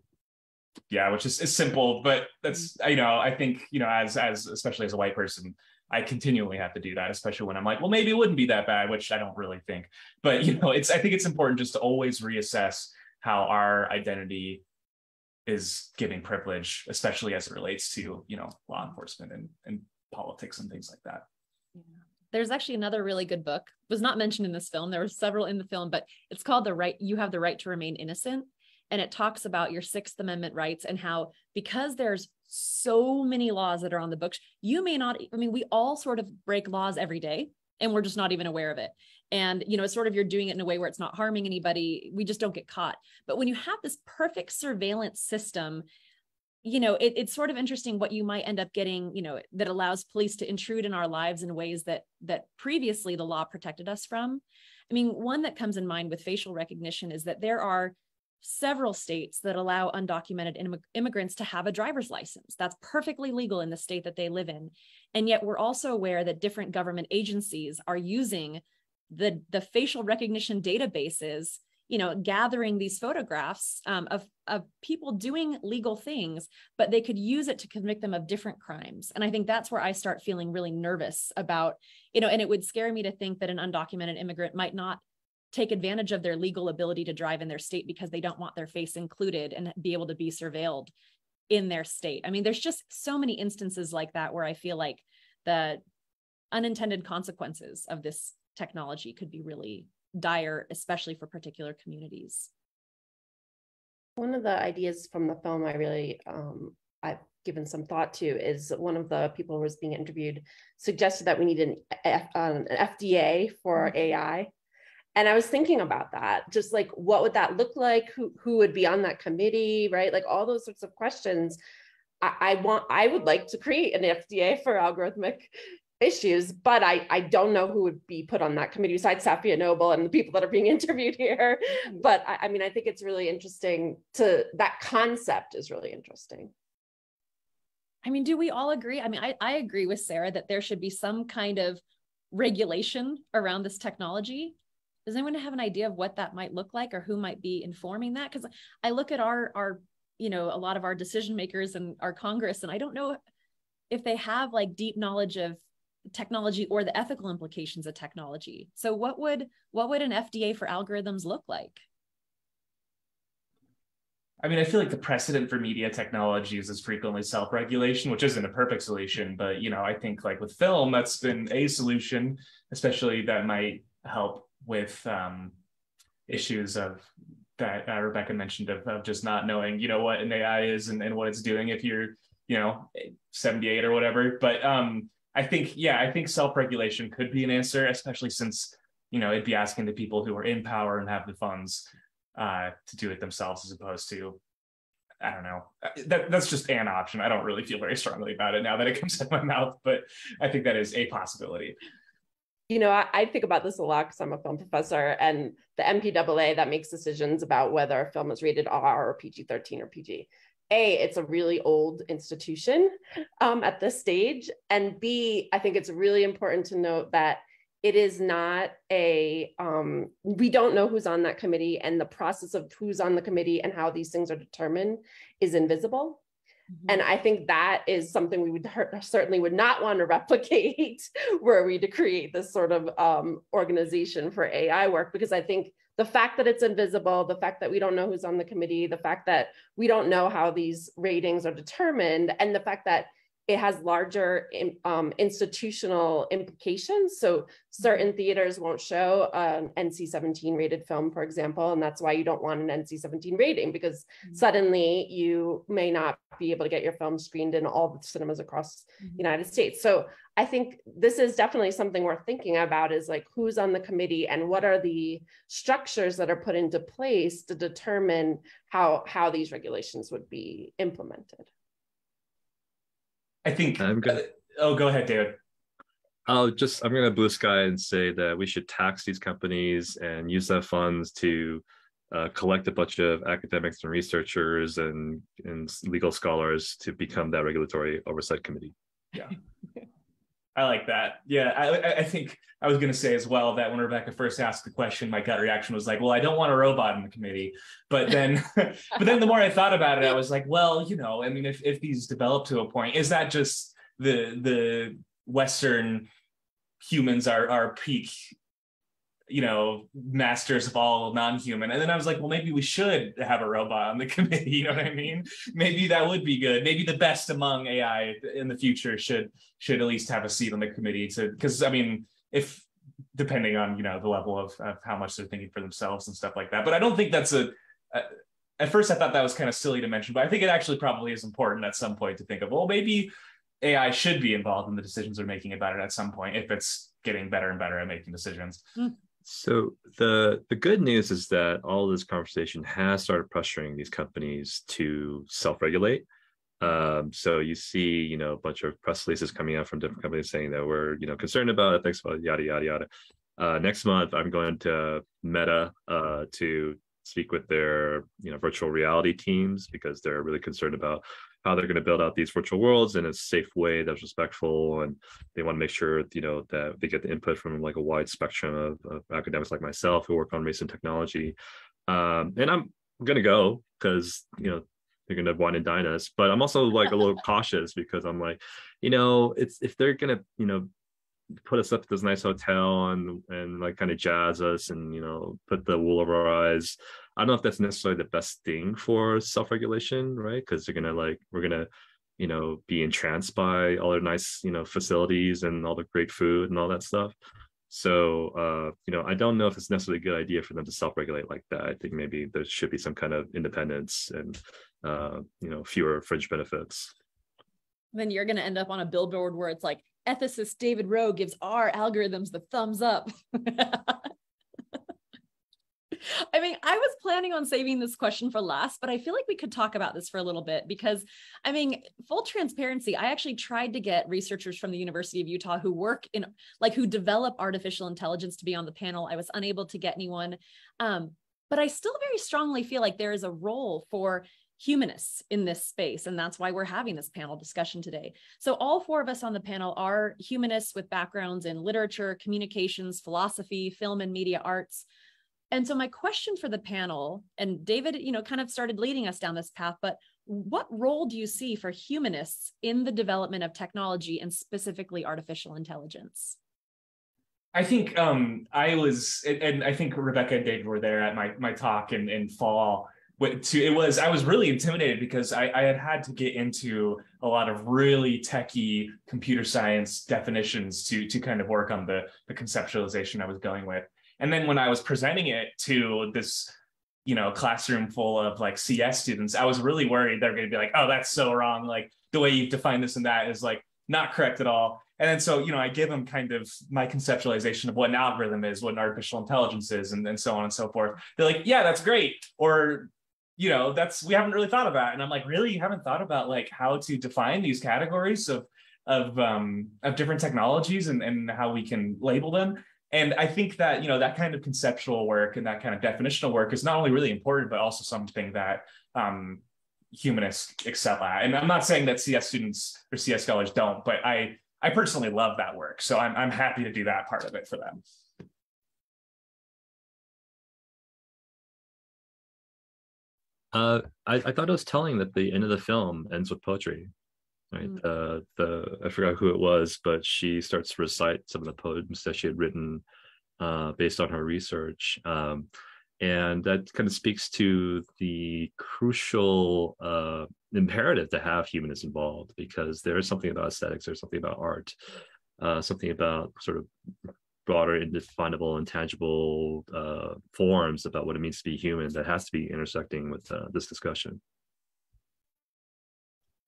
yeah, which is, is simple, but that's you know I think you know as as especially as a white person, I continually have to do that, especially when I'm like, well, maybe it wouldn't be that bad, which I don't really think. But you know, it's I think it's important just to always reassess how our identity is giving privilege, especially as it relates to you know law enforcement and, and politics and things like that. Yeah. There's actually another really good book. Was not mentioned in this film. There were several in the film, but it's called "The Right You Have the Right to Remain Innocent," and it talks about your Sixth Amendment rights and how because there's so many laws that are on the books, you may not. I mean, we all sort of break laws every day, and we're just not even aware of it and you know it's sort of you're doing it in a way where it's not harming anybody. We just don't get caught. But when you have this perfect surveillance system you know it, it's sort of interesting what you might end up getting you know that allows police to intrude in our lives in ways that that previously the law protected us from. I mean one that comes in mind with facial recognition is that there are several states that allow undocumented Im- immigrants to have a driver's license. That's perfectly legal in the state that they live in. And yet we're also aware that different government agencies are using the the facial recognition databases you know gathering these photographs um, of of people doing legal things but they could use it to convict them of different crimes. And i think that's where i start feeling really nervous about you know and it would scare me to think that an undocumented immigrant might not take advantage of their legal ability to drive in their state because they don't want their face included and be able to be surveilled in their state. I mean there's just so many instances like that where i feel like the unintended consequences of this technology could be really dire, especially for particular communities. One of the ideas from the film I really um, I've given some thought to is one of the people who was being interviewed suggested that we need an, F, um, an FDA for mm-hmm. AI. And I was thinking about that, just like what would that look like? Who who would be on that committee, right? Like all those sorts of questions. I, I want I would like to create an FDA for algorithmic issues, but I, I don't know who would be put on that committee besides Safiya Noble and the people that are being interviewed here. Mm-hmm. But I, I mean, I think it's really interesting to that concept is really interesting. I mean, do we all agree? I mean, I, I agree with Sarah that there should be some kind of regulation around this technology. Does anyone have an idea of what that might look like or who might be informing that? Because I look at our our, you know, a lot of our decision makers and our Congress, and I don't know if they have like deep knowledge of technology or the ethical implications of technology. So what would what would an FDA for algorithms look like? I mean, I feel like the precedent for media technologies is frequently self-regulation, which isn't a perfect solution, but you know, I think like with film, that's been a solution, especially that might help with um, issues of that uh, Rebecca mentioned of, of just not knowing, you know, what an AI is and, and what it's doing if you're, you know, 78 or whatever. But um, I think, yeah, I think self-regulation could be an answer, especially since you know it'd be asking the people who are in power and have the funds uh, to do it themselves, as opposed to, I don't know. Uh, that that's just an option. I don't really feel very strongly about it now that it comes out of my mouth, but I think that is a possibility. you know, I, I think about this a lot because I'm a film professor, and the MPAA that makes decisions about whether a film is rated R or PG 13 or PG. A, it's a really old institution um, at this stage. And B, I think it's really important to note that it is not a, um, we don't know who's on that committee, and the process of who's on the committee and how these things are determined is invisible. Mm-hmm. And I think that is something we would certainly would not want to replicate were we to create this sort of um, organization for AI work, because I think the fact that it's invisible, the fact that we don't know who's on the committee, the fact that we don't know how these ratings are determined, and the fact that it has larger um, institutional implications. So certain mm-hmm. theaters won't show an NC-17 rated film, for example, and that's why you don't want an NC-17 rating because mm-hmm. suddenly you may not be able to get your film screened in all the cinemas across mm-hmm. the United States. So I think this is definitely something worth thinking about is like who's on the committee and what are the structures that are put into place to determine how, how these regulations would be implemented. I think I'm gonna. Uh, oh, go ahead, David. I'll just I'm gonna blue sky and say that we should tax these companies and use that funds to uh, collect a bunch of academics and researchers and and legal scholars to become that regulatory oversight committee. Yeah. I like that. Yeah, I, I think I was going to say as well that when Rebecca first asked the question, my gut reaction was like, "Well, I don't want a robot in the committee." But then, but then the more I thought about it, I was like, "Well, you know, I mean, if if these develop to a point, is that just the the Western humans are are peak you know, masters of all non-human. And then I was like, well, maybe we should have a robot on the committee. You know what I mean? Maybe that would be good. Maybe the best among AI in the future should should at least have a seat on the committee to because I mean, if depending on you know the level of, of how much they're thinking for themselves and stuff like that. But I don't think that's a, a at first I thought that was kind of silly to mention, but I think it actually probably is important at some point to think of, well, maybe AI should be involved in the decisions they're making about it at some point if it's getting better and better at making decisions. Mm. So the the good news is that all this conversation has started pressuring these companies to self-regulate. Um, so you see, you know, a bunch of press releases coming out from different companies saying that we're, you know, concerned about ethics, yada yada yada. Uh, next month, I'm going to Meta uh, to speak with their, you know, virtual reality teams because they're really concerned about how they're going to build out these virtual worlds in a safe way that's respectful and they want to make sure you know that they get the input from like a wide spectrum of, of academics like myself who work on recent technology. Um, and i'm going to go because you know they're going to wine and dine us but i'm also like a little cautious because i'm like you know it's if they're going to you know put us up at this nice hotel and and like kind of jazz us and you know put the wool over our eyes I don't know if that's necessarily the best thing for self-regulation, right? Because they're gonna like we're gonna, you know, be entranced by all the nice, you know, facilities and all the great food and all that stuff. So uh, you know, I don't know if it's necessarily a good idea for them to self-regulate like that. I think maybe there should be some kind of independence and uh, you know, fewer fringe benefits. Then you're gonna end up on a billboard where it's like ethicist David Rowe gives our algorithms the thumbs up. I mean, I was planning on saving this question for last, but I feel like we could talk about this for a little bit because, I mean, full transparency, I actually tried to get researchers from the University of Utah who work in, like, who develop artificial intelligence to be on the panel. I was unable to get anyone. Um, but I still very strongly feel like there is a role for humanists in this space. And that's why we're having this panel discussion today. So, all four of us on the panel are humanists with backgrounds in literature, communications, philosophy, film and media arts. And so my question for the panel, and David, you know, kind of started leading us down this path, but what role do you see for humanists in the development of technology and specifically artificial intelligence? I think um, I was, and I think Rebecca and David were there at my my talk in, in fall. To it was I was really intimidated because I, I had had to get into a lot of really techie computer science definitions to to kind of work on the the conceptualization I was going with. And then when I was presenting it to this, you know, classroom full of like CS students, I was really worried they're going to be like, oh, that's so wrong. Like the way you've defined this and that is like not correct at all. And then so, you know, I give them kind of my conceptualization of what an algorithm is, what an artificial intelligence is, and, and so on and so forth. They're like, yeah, that's great. Or, you know, that's we haven't really thought about. And I'm like, really? You haven't thought about like how to define these categories of of um, of different technologies and, and how we can label them. And I think that you know that kind of conceptual work and that kind of definitional work is not only really important, but also something that um, humanists excel at. And I'm not saying that CS students or CS scholars don't, but I I personally love that work, so I'm I'm happy to do that part of it for them. Uh, I, I thought it was telling that the end of the film ends with poetry right Mm. uh, the i forgot who it was but she starts to recite some of the poems that she had written uh, based on her research um, and that kind of speaks to the crucial uh, imperative to have humanists involved because there is something about aesthetics there's something about art uh, something about sort of broader indefinable intangible uh, forms about what it means to be human that has to be intersecting with uh, this discussion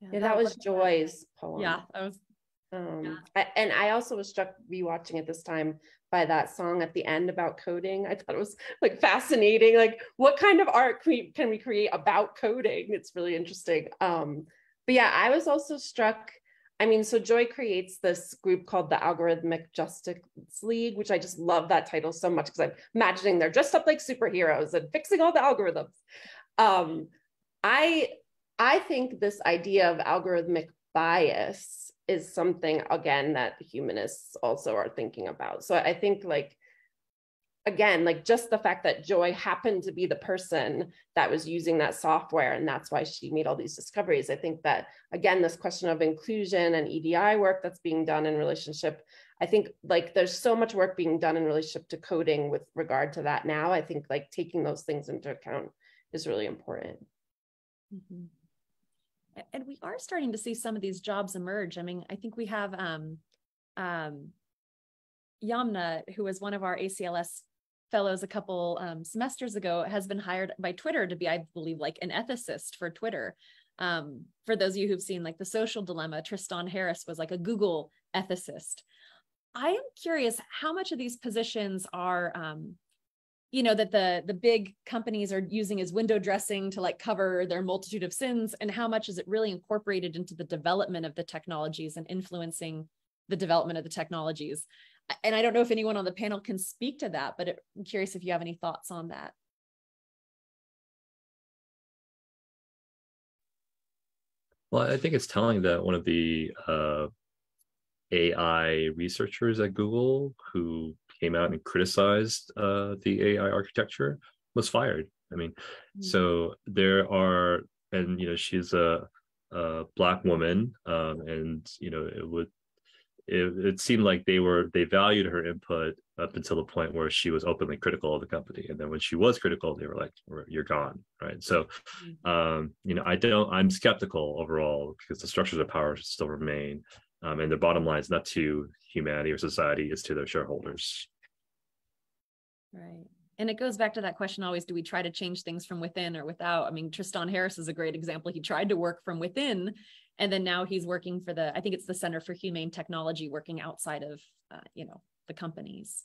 Yeah, that was Joy's poem. Yeah, that was Um, Yeah. I, and I also was struck rewatching it this time by that song at the end about coding. I thought it was like fascinating. Like, what kind of art can we, can we create about coding? It's really interesting. Um, but yeah, I was also struck. I mean, so Joy creates this group called the Algorithmic Justice League, which I just love that title so much because I'm imagining they're dressed up like superheroes and fixing all the algorithms. Um, I I think this idea of algorithmic bias is something again that humanists also are thinking about. So I think like again, like just the fact that Joy happened to be the person that was using that software and that's why she made all these discoveries. I think that again, this question of inclusion and EDI work that's being done in relationship, I think like there's so much work being done in relationship to coding with regard to that now. I think like taking those things into account is really important. Mhm. And we are starting to see some of these jobs emerge. I mean, I think we have um, um, Yamna, who was one of our ACLS fellows a couple um, semesters ago, has been hired by Twitter to be, I believe, like an ethicist for Twitter. Um, for those of you who've seen like the social dilemma, Tristan Harris was like a Google ethicist. I am curious how much of these positions are um, you know that the the big companies are using as window dressing to like cover their multitude of sins and how much is it really incorporated into the development of the technologies and influencing the development of the technologies? And i don't know if anyone on the panel can speak to that but i'm curious if you have any thoughts on that. Well, I think it's telling that one of the uh, AI researchers at Google who came out and criticized uh, the AI architecture was fired. I mean, Mm. so there are, and you know, she's a, a black woman, um, and you know, it would. It, it seemed like they were they valued her input up until the point where she was openly critical of the company, and then when she was critical, they were like, "You're gone," right? So, um, you know, I don't. I'm skeptical overall because the structures of power still remain, um, and their bottom line is not to humanity or society; it's to their shareholders. right. And it goes back to that question always do we try to change things from within or without? I mean tristan harris is a great example. He tried to work from within and then now he's working for the i think it's the center for humane technology working outside of uh, you know the companies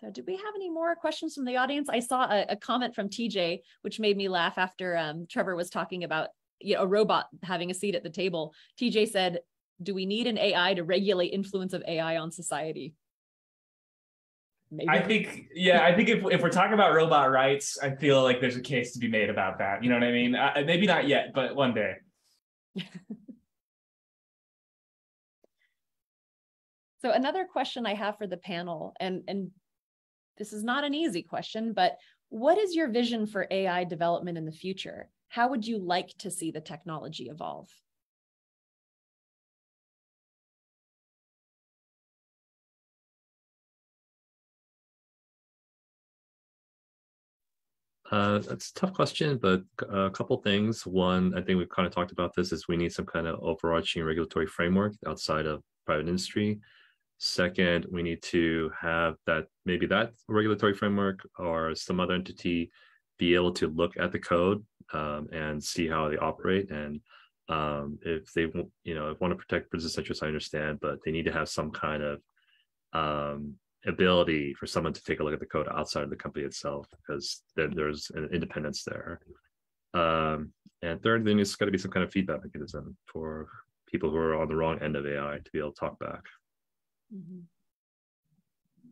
so do we have any more questions from the audience i saw a, a comment from tj which made me laugh after um, trevor was talking about you know, a robot having a seat at the table tj said do we need an ai to regulate influence of ai on society Maybe. I think, yeah, I think if, if we're talking about robot rights, I feel like there's a case to be made about that. You know what I mean? Uh, maybe not yet, but one day. So another question I have for the panel, and and this is not an easy question, but what is your vision for AI development in the future? How would you like to see the technology evolve? Uh, that's a tough question, but a couple things. One, I think we've kind of talked about this, is we need some kind of overarching regulatory framework outside of private industry. Second, we need to have that maybe that regulatory framework or some other entity be able to look at the code um, and see how they operate. And um, if they, you know, if want to protect business interests, I understand, but they need to have some kind of um, ability for someone to take a look at the code outside of the company itself because then there's an independence there. Um, and third, then it's got to be some kind of feedback mechanism for people who are on the wrong end of AI to be able to talk back. Mm-hmm.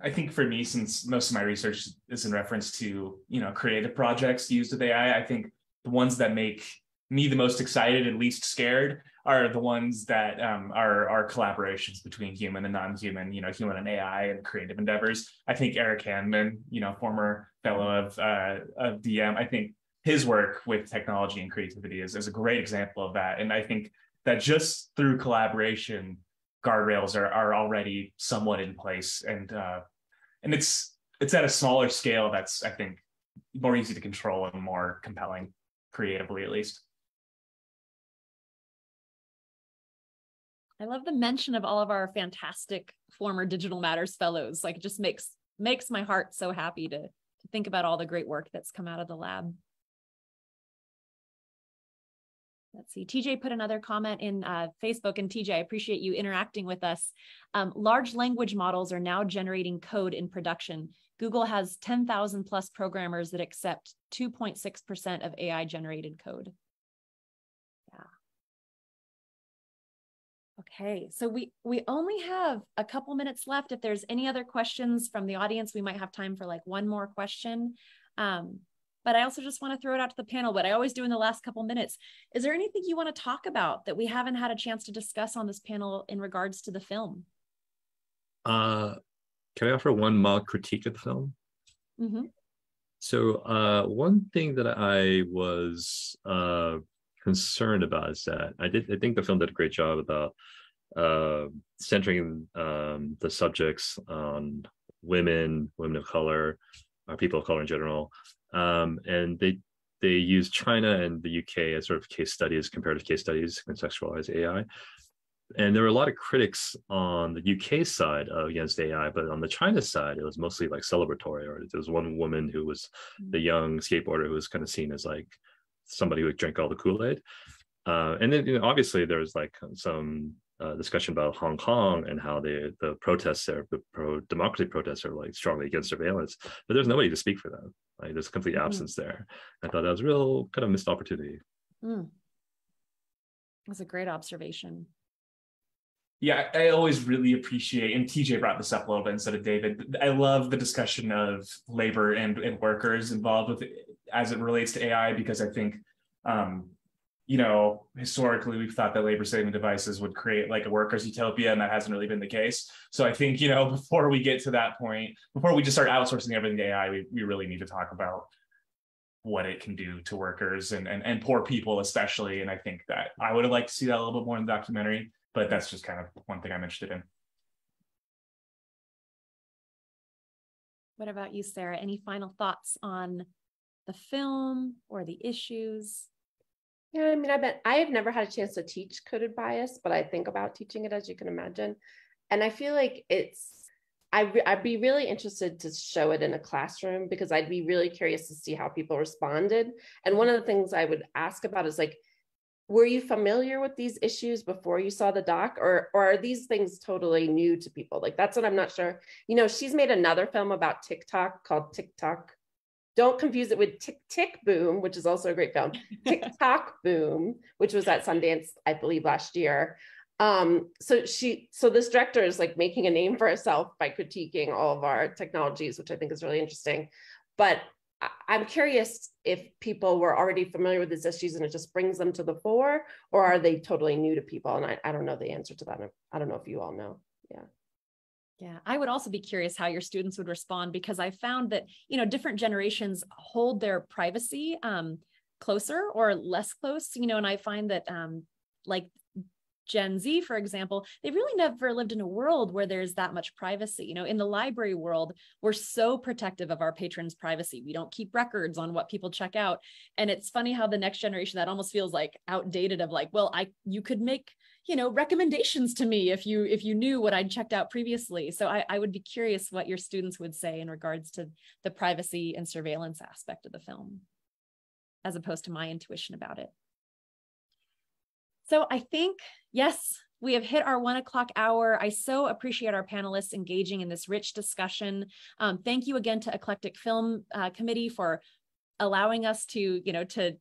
I think for me, since most of my research is in reference to you know creative projects used with AI, I think the ones that make me the most excited and least scared are the ones that um, are are collaborations between human and non-human, you know, human and AI and creative endeavors. I think Eric Handman, you know, former fellow of uh, of DM, I think his work with technology and creativity is, is a great example of that. And I think that just through collaboration, guardrails are are already somewhat in place, and uh, and it's it's at a smaller scale that's I think more easy to control and more compelling creatively at least. I love the mention of all of our fantastic former Digital Matters fellows. Like it just makes makes my heart so happy to, to think about all the great work that's come out of the lab. Let's see. TJ put another comment in uh, Facebook, and TJ, I appreciate you interacting with us. Um, large language models are now generating code in production. Google has 10,000 plus programmers that accept 2.6% of AI generated code. Yeah. Okay, so we we only have a couple minutes left. If there's any other questions from the audience, we might have time for like one more question. Um, but I also just want to throw it out to the panel. What I always do in the last couple minutes is there anything you want to talk about that we haven't had a chance to discuss on this panel in regards to the film? Uh, can I offer one mild critique of the film? Mm-hmm. So uh, one thing that I was uh, concerned about is that I did I think the film did a great job about uh, centering um, the subjects on women, women of color, or people of color in general, um, and they they use China and the UK as sort of case studies, comparative case studies, to contextualize AI. And there were a lot of critics on the UK side against AI, but on the China side, it was mostly like celebratory. Or there was one woman who was the young skateboarder who was kind of seen as like somebody who drank all the Kool-Aid. Uh, and then you know, obviously there's like some uh, discussion about Hong Kong and how the the protests there, the pro democracy protests are like strongly against surveillance, but there's nobody to speak for them. Like there's complete mm-hmm. absence there. I thought that was a real kind of missed opportunity. Mm. That's a great observation. Yeah, I always really appreciate, and TJ brought this up a little bit instead of David. I love the discussion of labor and, and workers involved with it as it relates to AI because I think, um, you know, historically we've thought that labor saving devices would create like a workers' utopia, and that hasn't really been the case. So I think, you know, before we get to that point, before we just start outsourcing everything to AI, we, we really need to talk about what it can do to workers and, and, and poor people especially. And I think that I would have liked to see that a little bit more in the documentary but that's just kind of one thing I'm interested in. What about you, Sarah? Any final thoughts on the film or the issues? Yeah, I mean, I bet I have never had a chance to teach coded bias, but I think about teaching it as you can imagine. And I feel like it's, I re- I'd be really interested to show it in a classroom because I'd be really curious to see how people responded. And one of the things I would ask about is like, were you familiar with these issues before you saw the doc or or are these things totally new to people like that's what i'm not sure you know she's made another film about tiktok called tiktok don't confuse it with tick tick boom which is also a great film Tick Tock boom which was at sundance i believe last year um so she so this director is like making a name for herself by critiquing all of our technologies which i think is really interesting but I'm curious if people were already familiar with these issues and it just brings them to the fore, or are they totally new to people? And I, I don't know the answer to that. I don't know if you all know. Yeah. Yeah, I would also be curious how your students would respond because I found that, you know, different generations hold their privacy um, closer or less close, you know, and I find that um, like Gen Z, for example, they've really never lived in a world where there's that much privacy. You know, in the library world, we're so protective of our patrons' privacy. We don't keep records on what people check out. And it's funny how the next generation that almost feels like outdated of like, well, I you could make, you know, recommendations to me if you if you knew what I'd checked out previously. So I, I would be curious what your students would say in regards to the privacy and surveillance aspect of the film, as opposed to my intuition about it. So I think, yes, we have hit our one o'clock hour. I so appreciate our panelists engaging in this rich discussion. Um, thank you again to Eclectic Film uh, Committee for allowing us to, you know, to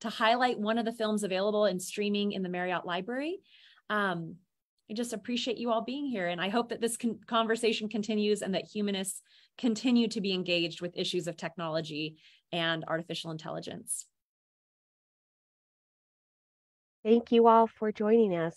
to highlight one of the films available in streaming in the Marriott Library. Um, I just appreciate you all being here. And I hope that this con conversation continues and that humanists continue to be engaged with issues of technology and artificial intelligence. Thank you all for joining us.